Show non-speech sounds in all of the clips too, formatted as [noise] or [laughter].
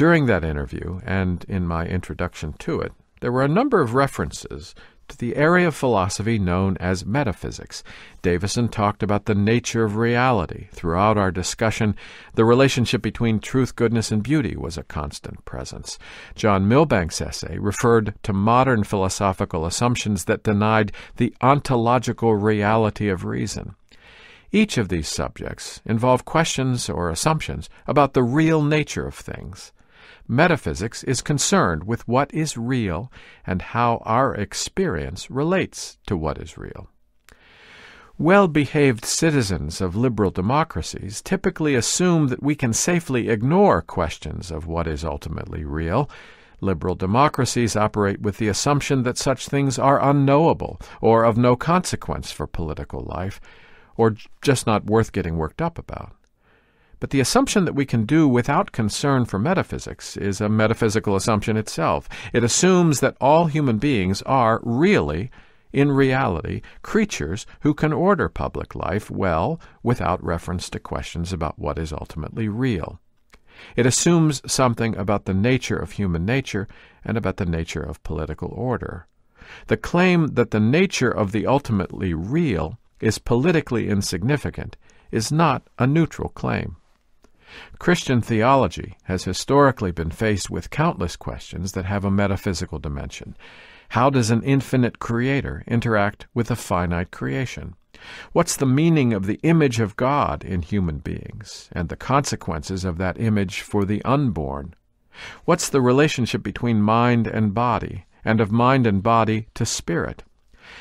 During that interview, and in my introduction to it, there were a number of references to the area of philosophy known as metaphysics. Davison talked about the nature of reality. Throughout our discussion, the relationship between truth, goodness, and beauty was a constant presence. John Milbank's essay referred to modern philosophical assumptions that denied the ontological reality of reason. Each of these subjects involve questions or assumptions about the real nature of things. Metaphysics is concerned with what is real and how our experience relates to what is real. Well behaved citizens of liberal democracies typically assume that we can safely ignore questions of what is ultimately real. Liberal democracies operate with the assumption that such things are unknowable or of no consequence for political life, or just not worth getting worked up about. But the assumption that we can do without concern for metaphysics is a metaphysical assumption itself. It assumes that all human beings are really, in reality, creatures who can order public life well without reference to questions about what is ultimately real. It assumes something about the nature of human nature and about the nature of political order. The claim that the nature of the ultimately real is politically insignificant is not a neutral claim. Christian theology has historically been faced with countless questions that have a metaphysical dimension. How does an infinite creator interact with a finite creation? What's the meaning of the image of God in human beings and the consequences of that image for the unborn? What's the relationship between mind and body and of mind and body to spirit?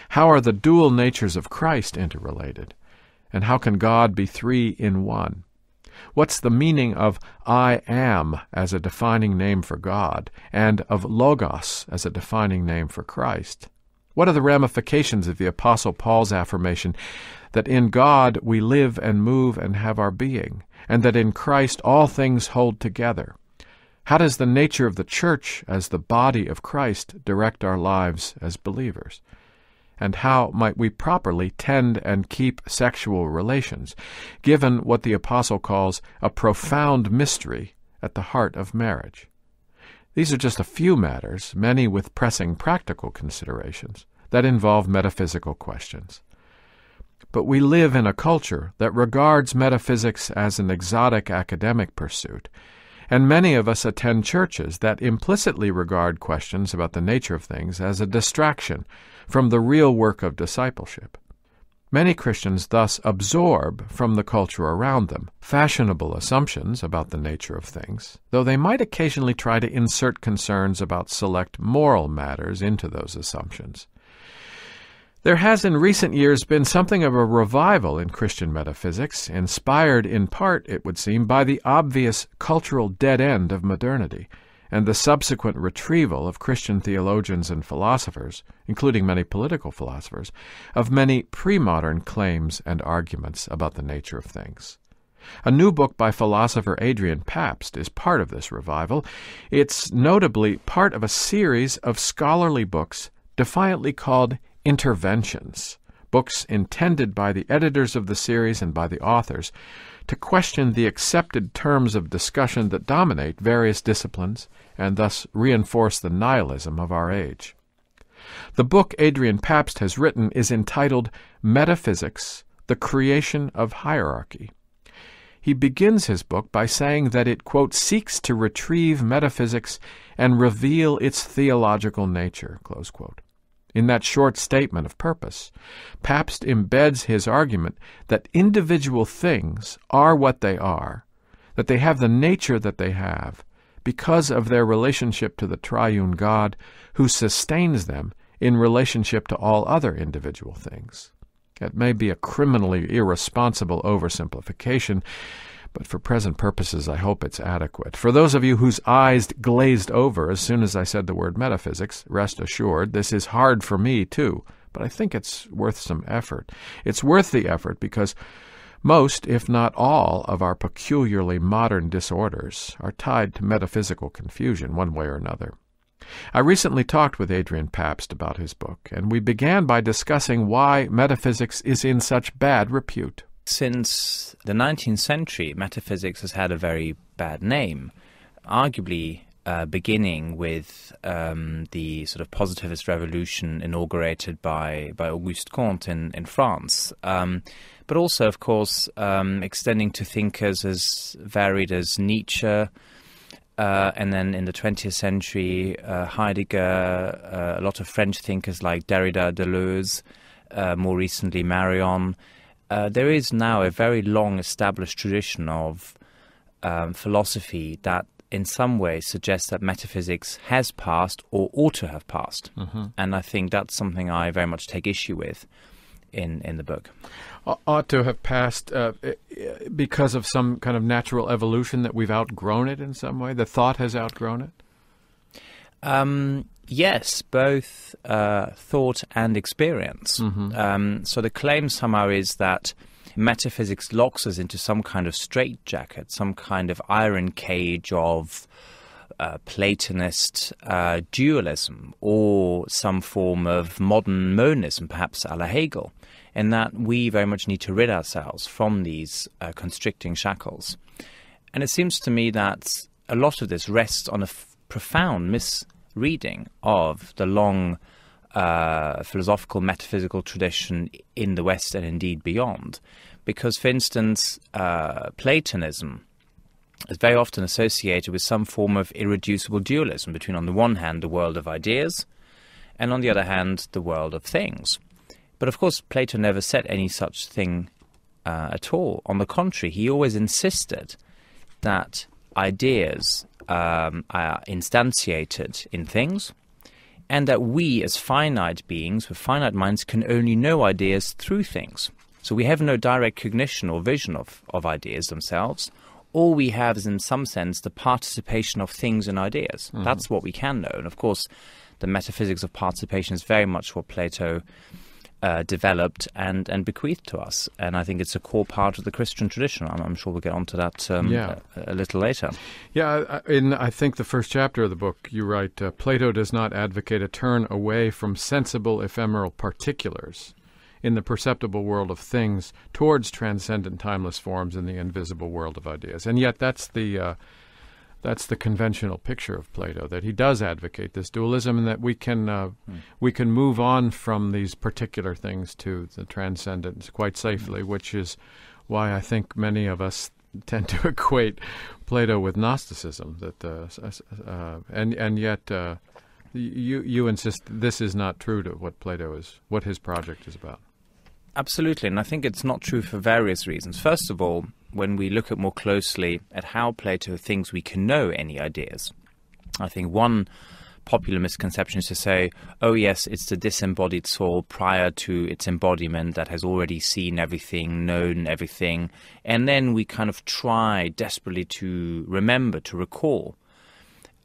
How are the dual natures of Christ interrelated? And how can God be three in one? What's the meaning of I am as a defining name for God and of Logos as a defining name for Christ? What are the ramifications of the Apostle Paul's affirmation that in God we live and move and have our being, and that in Christ all things hold together? How does the nature of the church as the body of Christ direct our lives as believers? And how might we properly tend and keep sexual relations, given what the Apostle calls a profound mystery at the heart of marriage? These are just a few matters, many with pressing practical considerations, that involve metaphysical questions. But we live in a culture that regards metaphysics as an exotic academic pursuit and many of us attend churches that implicitly regard questions about the nature of things as a distraction from the real work of discipleship. Many Christians thus absorb from the culture around them fashionable assumptions about the nature of things, though they might occasionally try to insert concerns about select moral matters into those assumptions. There has in recent years been something of a revival in Christian metaphysics, inspired in part, it would seem, by the obvious cultural dead end of modernity and the subsequent retrieval of Christian theologians and philosophers, including many political philosophers, of many pre modern claims and arguments about the nature of things. A new book by philosopher Adrian Pabst is part of this revival. It's notably part of a series of scholarly books defiantly called interventions, books intended by the editors of the series and by the authors to question the accepted terms of discussion that dominate various disciplines and thus reinforce the nihilism of our age. The book Adrian Pabst has written is entitled Metaphysics The Creation of Hierarchy. He begins his book by saying that it, quote, seeks to retrieve metaphysics and reveal its theological nature, close quote. In that short statement of purpose, Pabst embeds his argument that individual things are what they are, that they have the nature that they have, because of their relationship to the triune God who sustains them in relationship to all other individual things. It may be a criminally irresponsible oversimplification, but for present purposes I hope it's adequate. For those of you whose eyes glazed over as soon as I said the word metaphysics, rest assured this is hard for me too, but I think it's worth some effort. It's worth the effort because most, if not all, of our peculiarly modern disorders are tied to metaphysical confusion one way or another. I recently talked with Adrian Pabst about his book, and we began by discussing why metaphysics is in such bad repute. Since the 19th century, metaphysics has had a very bad name. arguably uh, beginning with um, the sort of positivist revolution inaugurated by, by Auguste Comte in, in France, um, but also, of course, um, extending to thinkers as varied as Nietzsche, uh, and then in the 20th century, uh, Heidegger, uh, a lot of French thinkers like Derrida, Deleuze, uh, more recently Marion. Uh, there is now a very long established tradition of um, philosophy that in some way suggests that metaphysics has passed or ought to have passed. Mm-hmm. And I think that's something I very much take issue with in, in the book. Ought to have passed uh, because of some kind of natural evolution that we've outgrown it in some way? The thought has outgrown it? Um, yes, both uh, thought and experience. Mm-hmm. Um, so the claim somehow is that metaphysics locks us into some kind of straitjacket, some kind of iron cage of uh, Platonist uh, dualism or some form of modern monism, perhaps a la Hegel, in that we very much need to rid ourselves from these uh, constricting shackles. And it seems to me that a lot of this rests on a f- profound misreading of the long uh, philosophical metaphysical tradition in the West and indeed beyond. Because, for instance, uh, Platonism is very often associated with some form of irreducible dualism between, on the one hand, the world of ideas, and on the other hand, the world of things. But of course, Plato never said any such thing uh, at all. On the contrary, he always insisted that ideas um, are instantiated in things, and that we, as finite beings with finite minds, can only know ideas through things. So we have no direct cognition or vision of, of ideas themselves. All we have is, in some sense, the participation of things and ideas. Mm-hmm. That's what we can know. And of course, the metaphysics of participation is very much what Plato uh, developed and, and bequeathed to us. And I think it's a core part of the Christian tradition. I'm, I'm sure we'll get onto that um, yeah. a, a, little later. Yeah, in I think the first chapter of the book, you write uh, Plato does not advocate a turn away from sensible ephemeral particulars in the perceptible world of things towards transcendent timeless forms in the invisible world of ideas. And yet, that's the uh, that's the conventional picture of Plato that he does advocate this dualism and that we can uh, mm. we can move on from these particular things to the transcendent quite safely, mm. which is why I think many of us tend to [laughs] equate Plato with Gnosticism. That uh, uh, and and yet uh, you you insist this is not true to what Plato is what his project is about. Absolutely, and I think it's not true for various reasons. First of all, when we look at more closely at how Plato thinks we can know any ideas, I think one popular misconception is to say, oh, yes, it's the disembodied soul prior to its embodiment that has already seen everything, known everything, and then we kind of try desperately to remember, to recall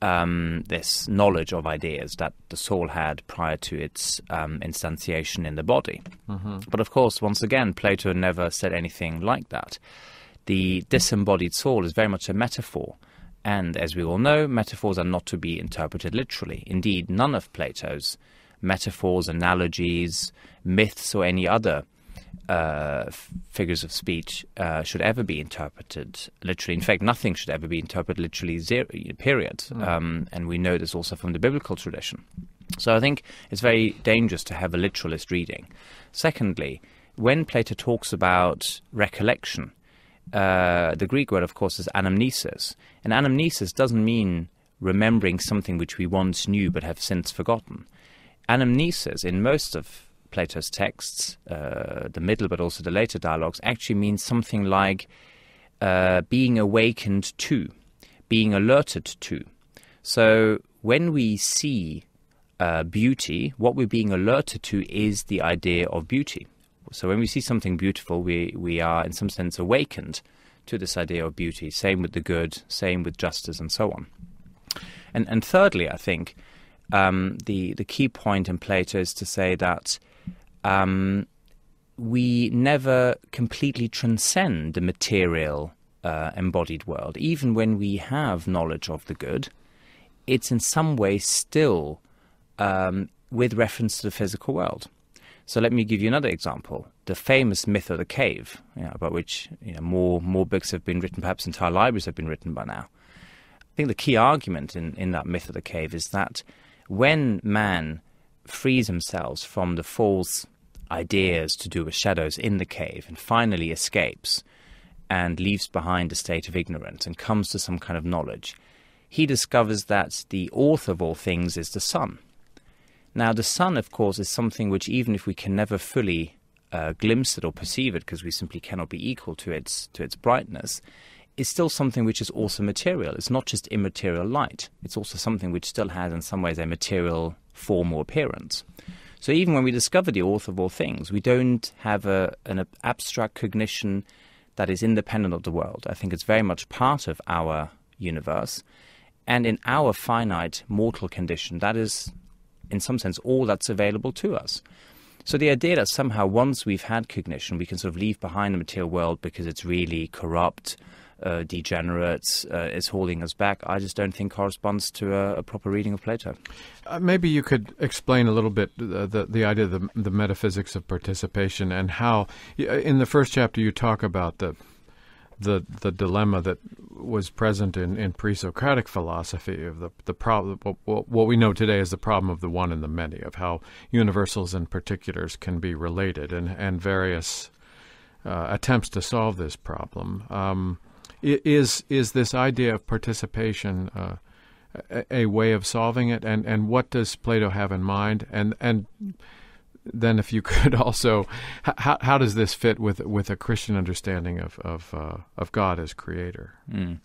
um, this knowledge of ideas that the soul had prior to its um, instantiation in the body. Mm-hmm. But of course, once again, Plato never said anything like that. The disembodied soul is very much a metaphor. And as we all know, metaphors are not to be interpreted literally. Indeed, none of Plato's metaphors, analogies, myths, or any other uh, figures of speech uh, should ever be interpreted literally. In fact, nothing should ever be interpreted literally, zero, period. Mm. Um, and we know this also from the biblical tradition. So I think it's very dangerous to have a literalist reading. Secondly, when Plato talks about recollection, uh, the Greek word, of course, is anamnesis. And anamnesis doesn't mean remembering something which we once knew but have since forgotten. Anamnesis, in most of Plato's texts, uh, the middle but also the later dialogues, actually means something like uh, being awakened to, being alerted to. So when we see uh, beauty, what we're being alerted to is the idea of beauty. So when we see something beautiful, we, we are in some sense awakened to this idea of beauty. Same with the good, same with justice, and so on. And, and thirdly, I think um, the, the key point in Plato is to say that um, we never completely transcend the material uh, embodied world. Even when we have knowledge of the good, it's in some way still um, with reference to the physical world. So let me give you another example: the famous myth of the cave, you know, about which you know, more more books have been written, perhaps entire libraries have been written by now. I think the key argument in, in that myth of the cave is that when man frees himself from the false ideas to do with shadows in the cave and finally escapes and leaves behind a state of ignorance and comes to some kind of knowledge, he discovers that the author of all things is the sun. Now, the sun, of course, is something which, even if we can never fully uh, glimpse it or perceive it, because we simply cannot be equal to its to its brightness, is still something which is also material. It's not just immaterial light. It's also something which still has, in some ways, a material form or appearance. So even when we discover the author of all things, we don't have a, an abstract cognition that is independent of the world. I think it's very much part of our universe. And in our finite mortal condition, that is in some sense, all that's available to us. So the idea that somehow once we've had cognition, we can sort of leave behind the material world because it's really corrupt, uh, degenerate, uh, is holding us back, I just don't think corresponds to a, a proper reading of Plato. Uh, maybe you could explain a little bit the, the, the idea of the, the metaphysics of participation and how, in the first chapter, you talk about the the the dilemma that was present in, in pre-Socratic philosophy of the the problem what, what we know today is the problem of the one and the many of how universals and particulars can be related and and various uh, attempts to solve this problem. Um, is is this idea of participation uh, a, a, way of solving it? And and what does Plato have in mind? And and then if you could [laughs] also, how, how does this fit with with a Christian understanding of of, uh, of God as Creator? Mm.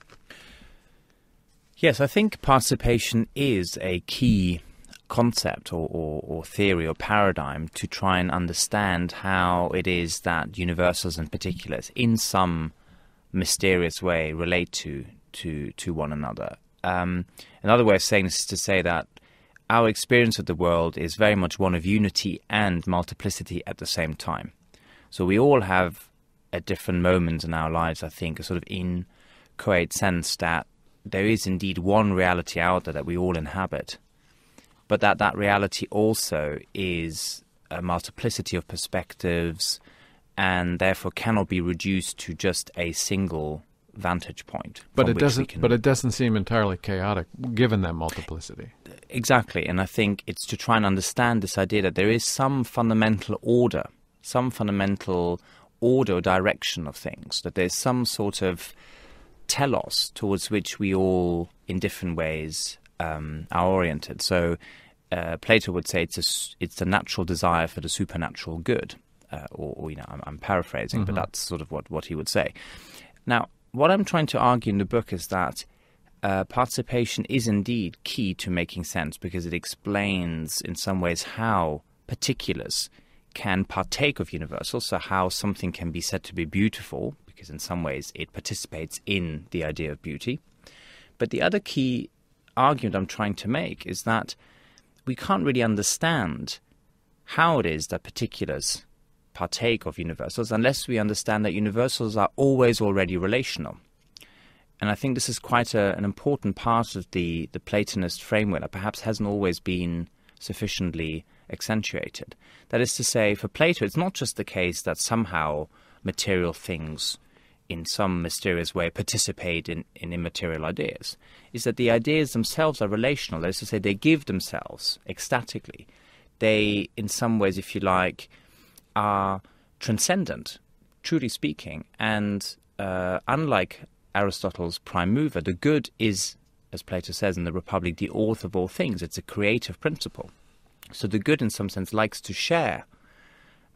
Yes, I think participation is a key concept or, or, or, theory or paradigm to try and understand how it is that universals and particulars, in some mysterious way, relate to to to one another. Um, another way of saying this is to say that our experience of the world is very much one of unity and multiplicity at the same time. So we all have at different moments in our lives, I think, a sort of inchoate sense that there is indeed one reality out there that we all inhabit, but that that reality also is a multiplicity of perspectives and therefore cannot be reduced to just a single vantage point. But it doesn't. Can... But it doesn't seem entirely chaotic, given that multiplicity. Exactly, and I think it's to try and understand this idea that there is some fundamental order, some fundamental order or direction of things. That there's some sort of telos towards which we all, in different ways, um, are oriented. So. Uh, Plato would say it's a, it's a natural desire for the supernatural good, uh, or, or, you know, I'm, I'm paraphrasing, mm-hmm. but that's sort of what, what he would say. Now, what I'm trying to argue in the book is that uh, participation is indeed key to making sense because it explains, in some ways, how particulars can partake of universals, so how something can be said to be beautiful, because in some ways it participates in the idea of beauty. But the other key argument I'm trying to make is that we can't really understand how it is that particulars partake of universals unless we understand that universals are always already relational. And I think this is quite a, an important part of the, the Platonist framework that perhaps hasn't always been sufficiently accentuated. That is to say, for Plato, it's not just the case that somehow material things in some mysterious way participate in, in immaterial ideas. Is that the ideas themselves are relational. That is to say, they give themselves ecstatically. They, in some ways, if you like, are transcendent, truly speaking. And uh, unlike Aristotle's prime mover, the good is, as Plato says in the Republic, the author of all things. It's a creative principle. So the good, in some sense, likes to share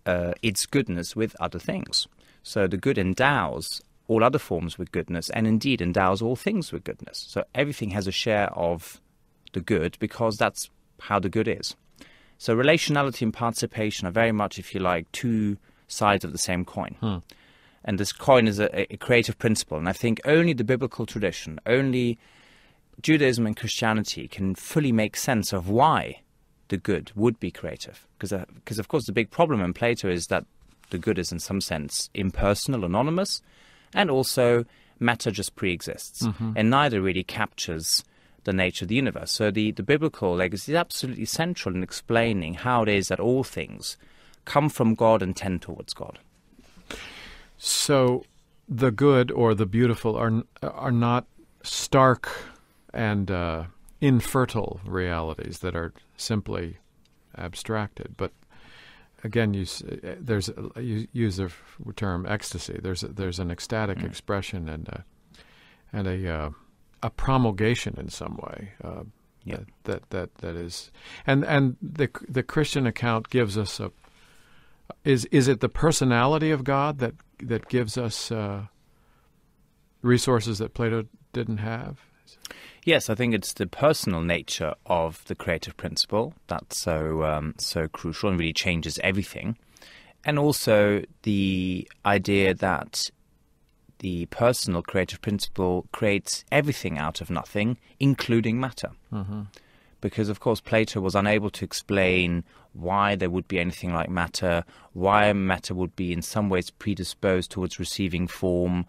uh, its goodness with other things. So the good endows all other forms with goodness and indeed endows all things with goodness. So everything has a share of the good because that's how the good is. So relationality and participation are very much, if you like, two sides of the same coin. Hmm. And this coin is a, a creative principle. And I think only the biblical tradition, only Judaism and Christianity can fully make sense of why the good would be creative. Because, uh, because of course, the big problem in Plato is that the good is, in some sense, impersonal, anonymous, and also matter just pre exists. Mm-hmm. And neither really captures the nature of the universe. So the, the biblical legacy is absolutely central in explaining how it is that all things come from God and tend towards God. So the good or the beautiful are are not stark and uh, infertile realities that are simply abstracted. But again, you there's you use the term ecstasy. There's a, there's an ecstatic mm. expression and a, and a uh, a promulgation in some way. Uh, yeah. that, that that that is, and and the the Christian account gives us a is is it the personality of God that that gives us uh, resources that Plato didn't have? Yes, I think it's the personal nature of the creative principle that's so um, so crucial and really changes everything, and also the idea that the personal creative principle creates everything out of nothing, including matter. Mm-hmm. Because, of course, Plato was unable to explain why there would be anything like matter, why matter would be in some ways predisposed towards receiving form,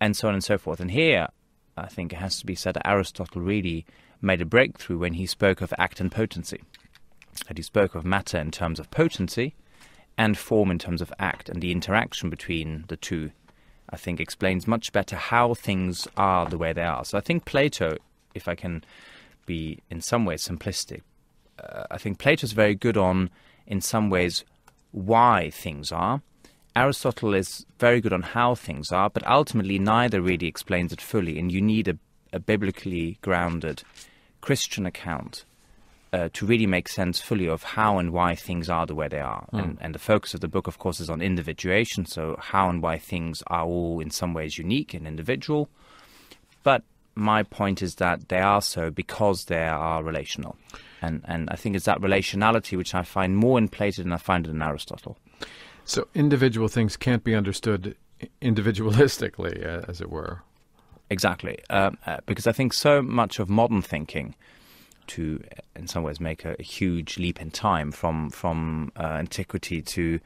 and so on and so forth. And here, I think it has to be said that Aristotle really made a breakthrough when he spoke of act and potency. That he spoke of matter in terms of potency and form in terms of act, and the interaction between the two I think, explains much better how things are the way they are. So I think Plato, if I can be in some ways simplistic, uh, I think Plato is very good on, in some ways, why things are. Aristotle is very good on how things are, but ultimately neither really explains it fully, and you need a, a biblically grounded Christian account uh, to really make sense fully of how and why things are the way they are. Mm. And, and the focus of the book, of course, is on individuation, so how and why things are all in some ways unique and individual. But my point is that they are so because they are relational. And, and I think it's that relationality which I find more in Plato than I find it in Aristotle. So individual things can't be understood individualistically, as it were. Exactly. Um, uh, because I think so much of modern thinking to, in some ways, make a, a huge leap in time from from uh, antiquity to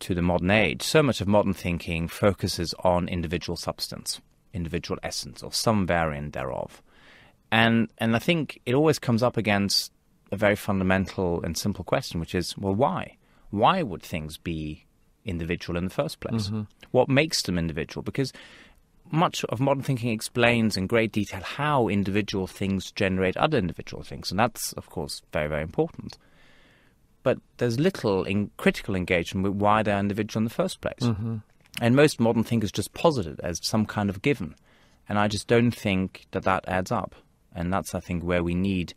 to the modern age. So much of modern thinking focuses on individual substance, individual essence, or some variant thereof, and and I think it always comes up against a very fundamental and simple question, which is, well, why? Why would things be individual in the first place? Mm-hmm. What makes them individual? Because much of modern thinking explains in great detail how individual things generate other individual things, and that's, of course, very, very important. But there's little in critical engagement with why they're individual in the first place. Mm-hmm. And most modern thinkers just posit it as some kind of given. And I just don't think that that adds up. And that's, I think, where we need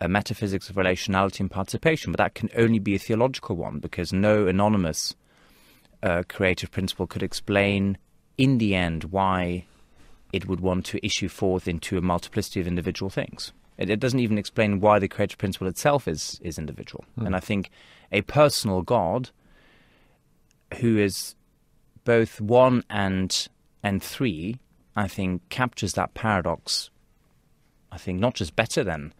a metaphysics of relationality and participation. But that can only be a theological one because no anonymous uh, creative principle could explain in the end why it would want to issue forth into a multiplicity of individual things. It, it doesn't even explain why the creative principle itself is is individual. Mm. And I think a personal God who is both one and and three, I think captures that paradox. I think not just better than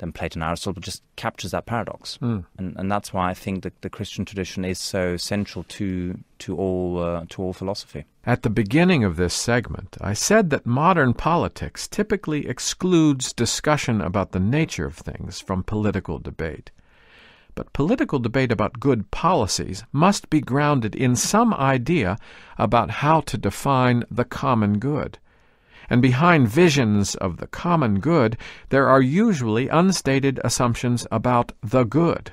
than Plato and Aristotle, just captures that paradox. Mm. And, and that's why I think that the Christian tradition is so central to to all uh, to all philosophy. At the beginning of this segment, I said that modern politics typically excludes discussion about the nature of things from political debate. But political debate about good policies must be grounded in some idea about how to define the common good and behind visions of the common good, there are usually unstated assumptions about the good.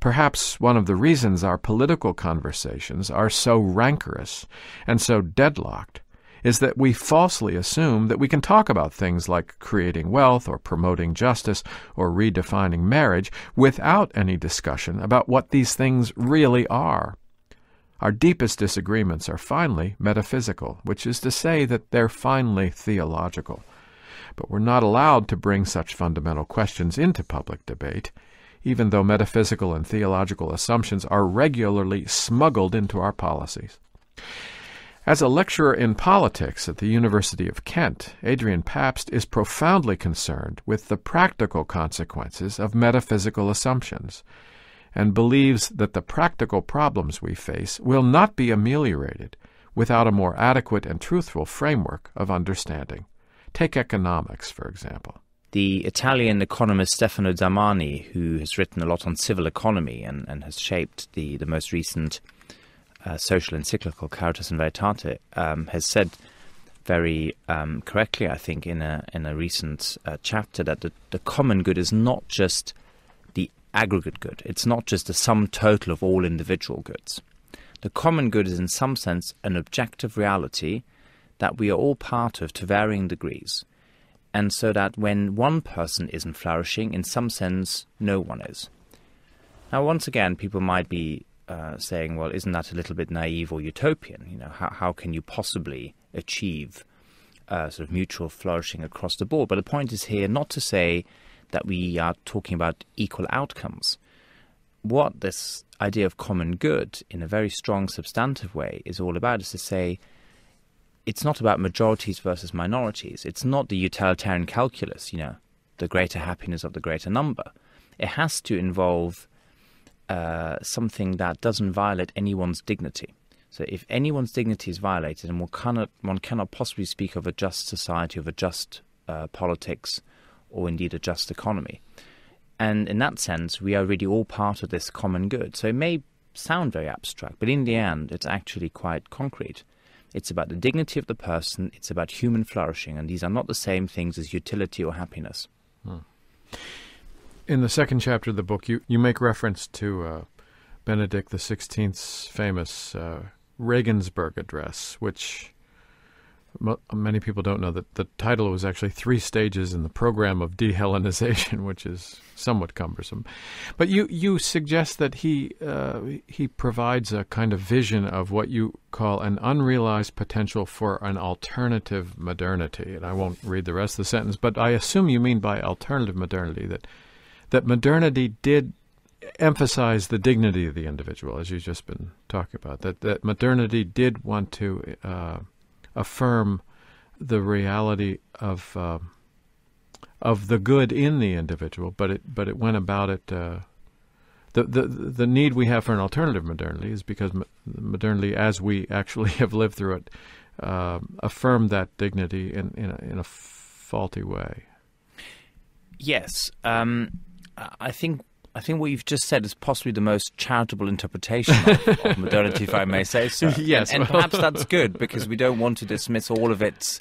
Perhaps one of the reasons our political conversations are so rancorous and so deadlocked is that we falsely assume that we can talk about things like creating wealth or promoting justice or redefining marriage without any discussion about what these things really are. Our deepest disagreements are finally metaphysical, which is to say that they're finally theological. But we're not allowed to bring such fundamental questions into public debate, even though metaphysical and theological assumptions are regularly smuggled into our policies. As a lecturer in politics at the University of Kent, Adrian Pabst is profoundly concerned with the practical consequences of metaphysical assumptions and believes that the practical problems we face will not be ameliorated without a more adequate and truthful framework of understanding. Take economics, for example. The Italian economist Stefano Zamagni, who has written a lot on civil economy and, and has shaped the, the most recent uh, social encyclical Caritas in Veritate, um, has said very um, correctly, I think, in a in a recent uh, chapter that the, the common good is not just aggregate good. It's not just the sum total of all individual goods. The common good is, in some sense, an objective reality that we are all part of to varying degrees. And so that when one person isn't flourishing, in some sense, no one is. Now, once again, people might be uh, saying, well, isn't that a little bit naive or utopian? You know, how, how can you possibly achieve uh, sort of mutual flourishing across the board? But the point is here not to say that we are talking about equal outcomes. What this idea of common good, in a very strong substantive way, is all about is to say it's not about majorities versus minorities. It's not the utilitarian calculus, you know, the greater happiness of the greater number. It has to involve uh, something that doesn't violate anyone's dignity. So if anyone's dignity is violated, and one cannot, one cannot possibly speak of a just society, of a just uh, politics, or indeed a just economy. And in that sense, we are really all part of this common good. So it may sound very abstract, but in the end, it's actually quite concrete. It's about the dignity of the person, it's about human flourishing, and these are not the same things as utility or happiness. Hmm. In the second chapter of the book, you, you make reference to uh, Benedict XVI's famous uh, Regensburg Address, which many people don't know that the title was actually three stages in the program of de-Hellenization, [laughs] which is somewhat cumbersome. But you you suggest that he uh, he provides a kind of vision of what you call an unrealized potential for an alternative modernity. And I won't read the rest of the sentence, but I assume you mean by alternative modernity that that modernity did emphasize the dignity of the individual, as you've just been talking about. That that modernity did want to uh, affirm the reality of uh, of the good in the individual, but it but it went about it. Uh, the, the the need we have for an alternative modernity is because modernity, as we actually [laughs] have lived through it, uh, affirmed that dignity in in a, in a faulty way. Yes, um, I think I think what you've just said is possibly the most charitable interpretation of, of modernity, if I may say so. [laughs] yes, and, and perhaps that's good because we don't want to dismiss all of its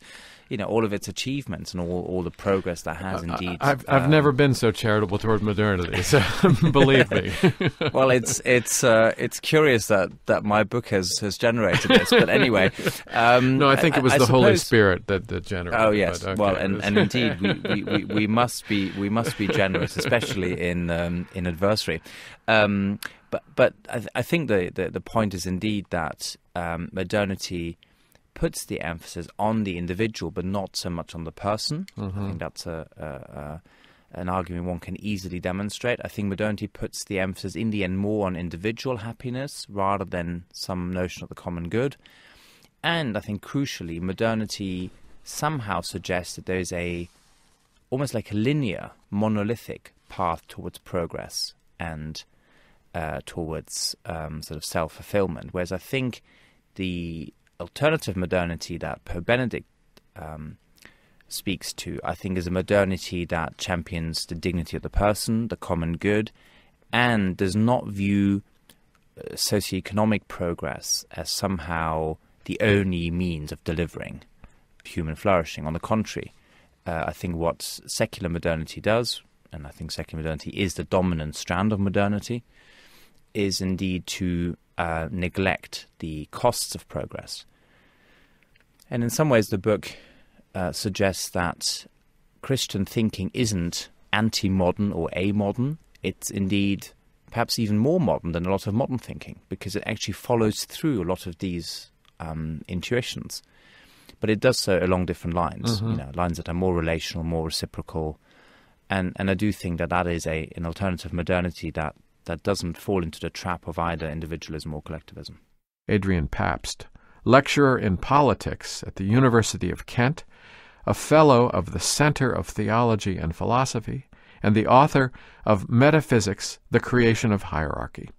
you know all of its achievements and all, all the progress that has indeed. I've I've um, never been so charitable toward modernity, so [laughs] believe me. [laughs] well, it's it's uh, it's curious that, that my book has, has generated this, but anyway. [laughs] Um, no, I think it was I, the I Holy Spirit that, that generated. Oh yes, okay. well, and, and indeed we, we, we, we, must be we must be generous, especially in um, in adversary. Um, but but I, I think the, the, the point is indeed that um, modernity puts the emphasis on the individual, but not so much on the person. Mm-hmm. I think that's a, a, a, an argument one can easily demonstrate. I think modernity puts the emphasis in the end more on individual happiness rather than some notion of the common good. And I think crucially, modernity somehow suggests that there is a almost like a linear, monolithic path towards progress and uh, towards um, sort of self fulfillment. Whereas I think the alternative modernity that Pope Benedict um, speaks to, I think, is a modernity that champions the dignity of the person, the common good, and does not view uh, socioeconomic progress as somehow the only means of delivering human flourishing. On the contrary, uh, I think what secular modernity does, and I think secular modernity is the dominant strand of modernity, is indeed to uh, neglect the costs of progress and in some ways, the book uh, suggests that Christian thinking isn't anti modern or a modern. It's indeed perhaps even more modern than a lot of modern thinking because it actually follows through a lot of these um, intuitions. But it does so along different lines, mm-hmm. you know, lines that are more relational, more reciprocal. And, and I do think that that is a, an alternative modernity that, that doesn't fall into the trap of either individualism or collectivism. Adrian Pabst lecturer in politics at the University of Kent, a fellow of the Center of Theology and Philosophy, and the author of Metaphysics, The Creation of Hierarchy.